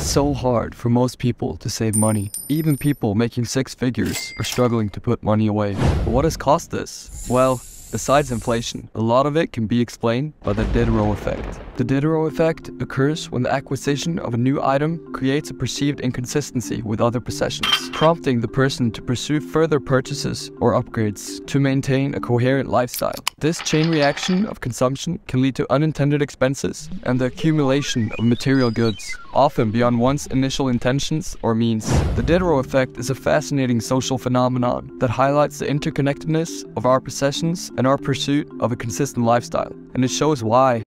It's so hard for most people to save money. Even people making six figures are struggling to put money away. But what has caused this? Well, Besides inflation, a lot of it can be explained by the Diderot effect. The Diderot effect occurs when the acquisition of a new item creates a perceived inconsistency with other possessions, prompting the person to pursue further purchases or upgrades to maintain a coherent lifestyle. This chain reaction of consumption can lead to unintended expenses and the accumulation of material goods, often beyond one's initial intentions or means. The Diderot effect is a fascinating social phenomenon that highlights the interconnectedness of our possessions and our pursuit of a consistent lifestyle, and it shows why